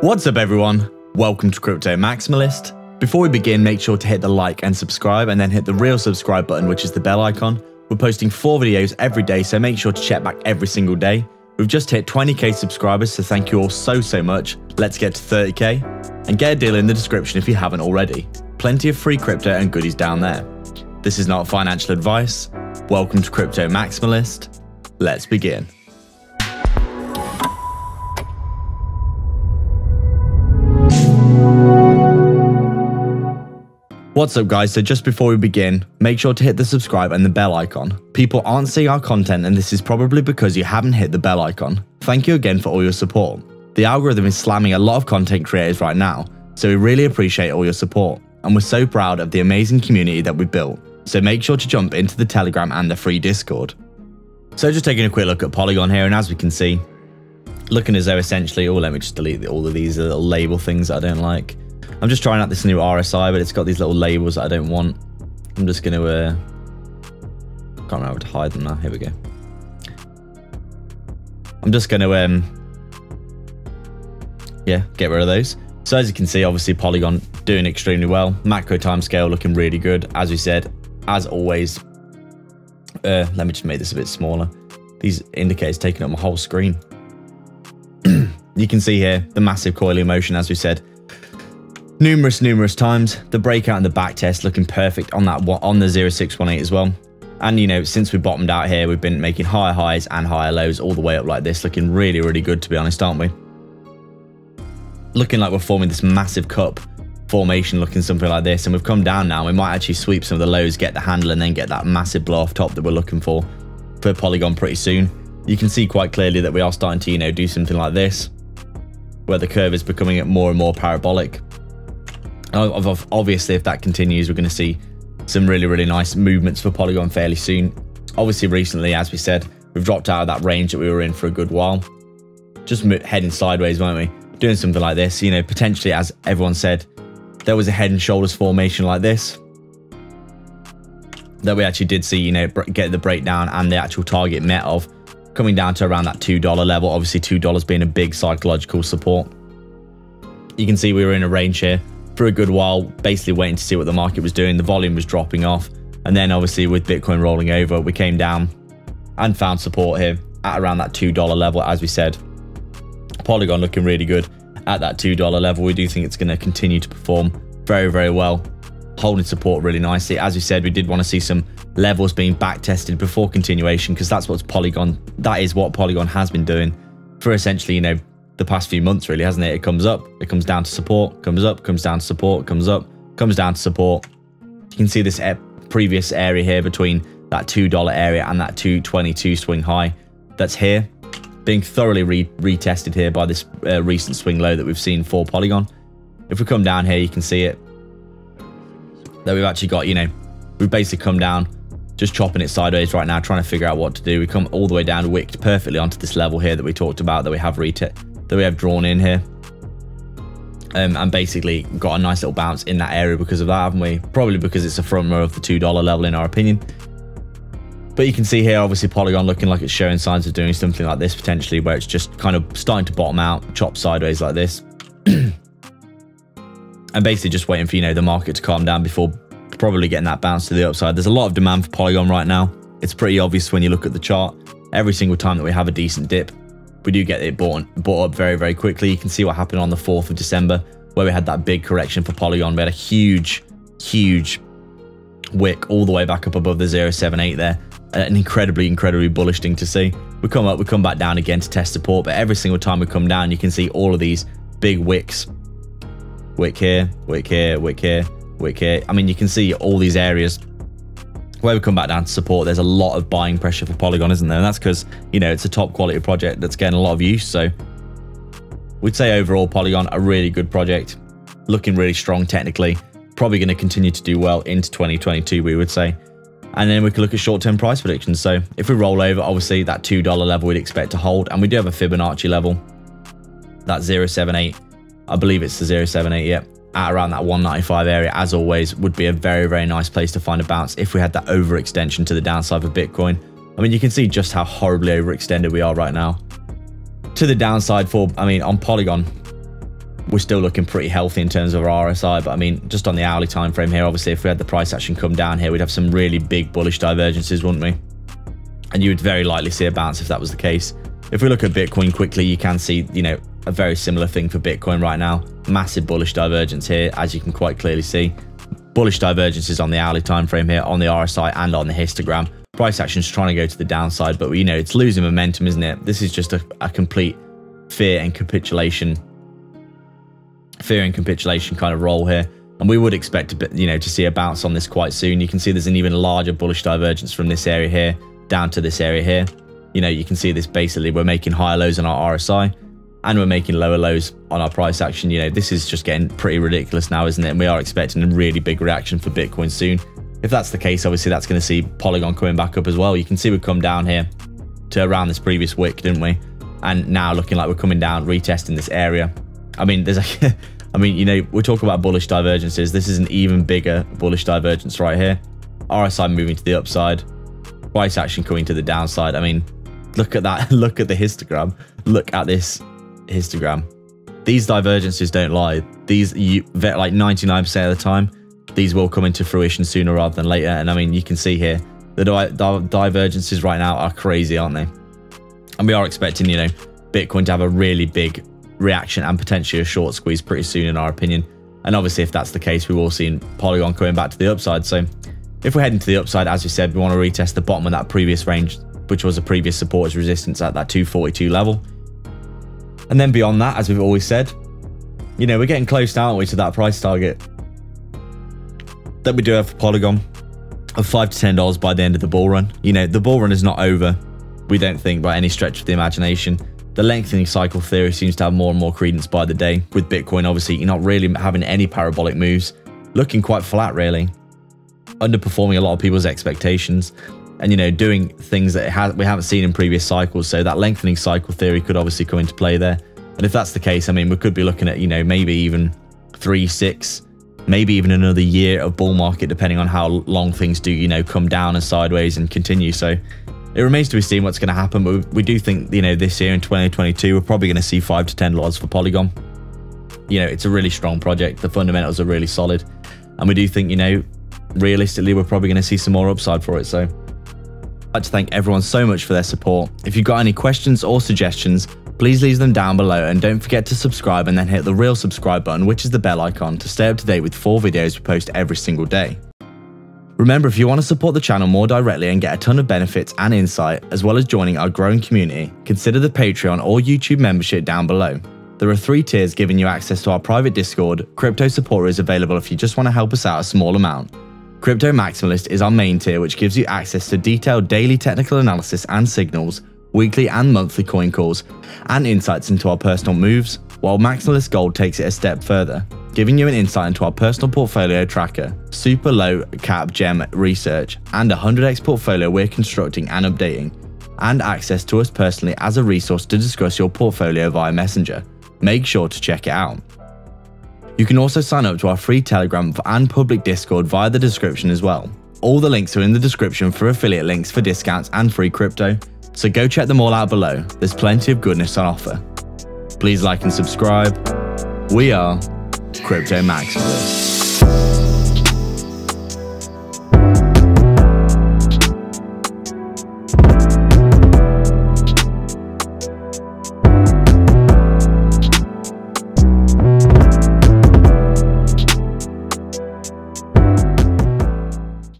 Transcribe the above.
What's up everyone? Welcome to Crypto Maximalist. Before we begin, make sure to hit the like and subscribe and then hit the real subscribe button, which is the bell icon. We're posting four videos every day, so make sure to check back every single day. We've just hit 20k subscribers, so thank you all so, so much. Let's get to 30k. And get a deal in the description if you haven't already. Plenty of free crypto and goodies down there. This is not financial advice. Welcome to Crypto Maximalist. Let's begin. What's up guys, so just before we begin, make sure to hit the subscribe and the bell icon. People aren't seeing our content and this is probably because you haven't hit the bell icon. Thank you again for all your support. The algorithm is slamming a lot of content creators right now, so we really appreciate all your support. And we're so proud of the amazing community that we've built, so make sure to jump into the Telegram and the free Discord. So just taking a quick look at Polygon here, and as we can see, looking as though essentially, oh let me just delete all of these little label things I don't like. I'm just trying out this new RSI, but it's got these little labels that I don't want. I'm just going to, uh, can't remember how to hide them now. Here we go. I'm just going to, um, yeah, get rid of those. So as you can see, obviously Polygon doing extremely well. Macro timescale looking really good. As we said, as always, uh, let me just make this a bit smaller. These indicators taking up my whole screen. you can see here the massive coiling motion, as we said numerous, numerous times. The breakout and the back test looking perfect on that on the 0618 as well. And, you know, since we bottomed out here, we've been making higher highs and higher lows all the way up like this, looking really, really good, to be honest, aren't we? Looking like we're forming this massive cup formation, looking something like this. And we've come down now. We might actually sweep some of the lows, get the handle, and then get that massive blow off top that we're looking for for Polygon pretty soon. You can see quite clearly that we are starting to, you know, do something like this, where the curve is becoming more and more parabolic. Obviously, if that continues, we're going to see some really, really nice movements for Polygon fairly soon. Obviously, recently, as we said, we've dropped out of that range that we were in for a good while. Just heading sideways, weren't we? Doing something like this, you know, potentially, as everyone said, there was a head and shoulders formation like this that we actually did see, you know, get the breakdown and the actual target met of coming down to around that $2 level. Obviously, $2 being a big psychological support. You can see we were in a range here for a good while, basically waiting to see what the market was doing. The volume was dropping off. And then obviously with Bitcoin rolling over, we came down and found support here at around that $2 level, as we said. Polygon looking really good at that $2 level. We do think it's going to continue to perform very, very well, holding support really nicely. As we said, we did want to see some levels being back tested before continuation because that's what's Polygon, that is what Polygon has been doing for essentially, you know, the past few months, really, hasn't it? It comes up, it comes down to support, comes up, comes down to support, comes up, comes down to support. You can see this previous area here between that $2 area and that 222 swing high that's here being thoroughly re retested here by this uh, recent swing low that we've seen for Polygon. If we come down here, you can see it that we've actually got, you know, we've basically come down, just chopping it sideways right now, trying to figure out what to do. We come all the way down, wicked perfectly onto this level here that we talked about that we have retested that we have drawn in here. Um, and basically got a nice little bounce in that area because of that, haven't we? Probably because it's a front row of the $2 level in our opinion. But you can see here, obviously, Polygon looking like it's showing signs of doing something like this potentially, where it's just kind of starting to bottom out, chop sideways like this. and basically just waiting for, you know, the market to calm down before probably getting that bounce to the upside. There's a lot of demand for Polygon right now. It's pretty obvious when you look at the chart. Every single time that we have a decent dip, we do get it bought, bought up very, very quickly. You can see what happened on the 4th of December, where we had that big correction for Polygon. We had a huge, huge wick all the way back up above the 078 there. Uh, an incredibly, incredibly bullish thing to see. We come up, we come back down again to test support, but every single time we come down, you can see all of these big wicks. Wick here, wick here, wick here, wick here. I mean, you can see all these areas where we come back down to support, there's a lot of buying pressure for Polygon, isn't there? And that's because, you know, it's a top quality project that's getting a lot of use. So we'd say overall Polygon, a really good project, looking really strong technically, probably going to continue to do well into 2022, we would say. And then we could look at short-term price predictions. So if we roll over, obviously that $2 level we'd expect to hold. And we do have a Fibonacci level, that 078. I believe it's the 078, yep at around that 195 area, as always, would be a very, very nice place to find a bounce if we had that overextension to the downside of Bitcoin. I mean, you can see just how horribly overextended we are right now. To the downside for, I mean, on Polygon, we're still looking pretty healthy in terms of our RSI. But I mean, just on the hourly time frame here, obviously, if we had the price action come down here, we'd have some really big bullish divergences, wouldn't we? And you would very likely see a bounce if that was the case. If we look at Bitcoin quickly, you can see, you know, a very similar thing for Bitcoin right now. Massive bullish divergence here, as you can quite clearly see. Bullish divergences on the hourly time frame here, on the RSI and on the histogram. Price action is trying to go to the downside, but you know, it's losing momentum, isn't it? This is just a, a complete fear and capitulation fear and capitulation kind of role here. And we would expect to, you know, to see a bounce on this quite soon. You can see there's an even larger bullish divergence from this area here down to this area here. You know, you can see this basically we're making higher lows on our RSI and we're making lower lows on our price action. You know, this is just getting pretty ridiculous now, isn't it? And we are expecting a really big reaction for Bitcoin soon. If that's the case, obviously that's going to see Polygon coming back up as well. You can see we've come down here to around this previous wick, didn't we? And now looking like we're coming down, retesting this area. I mean, there's a, I mean, you know, we're talking about bullish divergences. This is an even bigger bullish divergence right here. RSI moving to the upside, price action coming to the downside. I mean, look at that. look at the histogram. Look at this histogram. These divergences don't lie. These, you, like 99% of the time, these will come into fruition sooner rather than later. And I mean, you can see here, the di di divergences right now are crazy, aren't they? And we are expecting, you know, Bitcoin to have a really big reaction and potentially a short squeeze pretty soon, in our opinion. And obviously, if that's the case, we will see Polygon coming back to the upside. So if we're heading to the upside, as we said, we want to retest the bottom of that previous range, which was a previous support's resistance at that 242 level. And then beyond that, as we've always said, you know, we're getting close now, aren't we, to that price target that we do have for Polygon of five to ten dollars by the end of the bull run. You know, the bull run is not over. We don't think by any stretch of the imagination. The lengthening cycle theory seems to have more and more credence by the day, with Bitcoin obviously you're not really having any parabolic moves, looking quite flat really, underperforming a lot of people's expectations, and you know doing things that we haven't seen in previous cycles. So that lengthening cycle theory could obviously come into play there. And if that's the case, I mean we could be looking at you know maybe even three, six, maybe even another year of bull market, depending on how long things do you know come down and sideways and continue. So it remains to be seen what's going to happen, but we do think, you know, this year in 2022, we're probably going to see 5 to 10 lots for Polygon. You know, it's a really strong project. The fundamentals are really solid. And we do think, you know, realistically, we're probably going to see some more upside for it. So I'd like to thank everyone so much for their support. If you've got any questions or suggestions, please leave them down below and don't forget to subscribe and then hit the real subscribe button, which is the bell icon, to stay up to date with four videos we post every single day. Remember, if you want to support the channel more directly and get a ton of benefits and insight, as well as joining our growing community, consider the Patreon or YouTube membership down below. There are three tiers giving you access to our private Discord, crypto support is available if you just want to help us out a small amount. Crypto Maximalist is our main tier which gives you access to detailed daily technical analysis and signals, weekly and monthly coin calls, and insights into our personal moves, while Maximalist Gold takes it a step further giving you an insight into our personal portfolio tracker, super low cap gem research, and a 100x portfolio we're constructing and updating, and access to us personally as a resource to discuss your portfolio via Messenger. Make sure to check it out. You can also sign up to our free Telegram and public Discord via the description as well. All the links are in the description for affiliate links for discounts and free crypto, so go check them all out below. There's plenty of goodness on offer. Please like and subscribe. We are Crypto Maximalist.